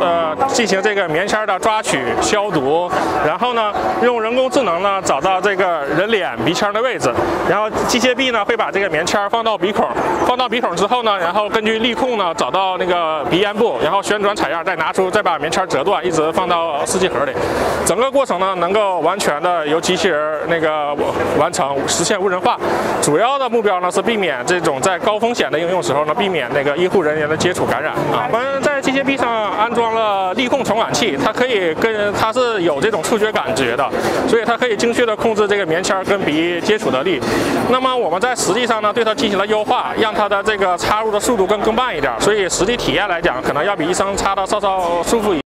呃进行这个棉签的抓取、消毒，然后呢，用人工智能呢找到这个人脸鼻腔的位置，然后机械臂呢会把这个棉签放到鼻孔，放到鼻孔之后呢，然后根据力控呢找到那个鼻咽部，然后旋转采样，再拿出，再把棉签折断，一直放到试剂盒里。整个过程呢能够完全的由机器人那个完成，实现无人化。主要的目标呢是避免这种在高风险的应用时候呢，避免那个医护人员的接触感染啊。我们在机械臂上安装了力控传感器，它可以跟它是有这种触觉感觉的，所以它可以精确的控制这个棉签跟鼻接触的力。那么我们在实际上呢，对它进行了优化，让它的这个插入的速度更更慢一点，所以实际体验来讲，可能要比医生插的稍稍舒服一。